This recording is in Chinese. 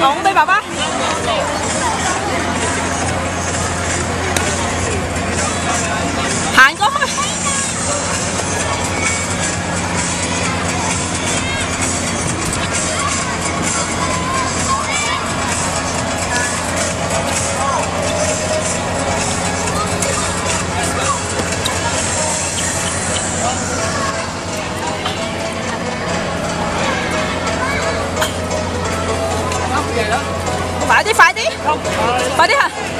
俾爸爸，拱俾快啲，快啲，快啲行！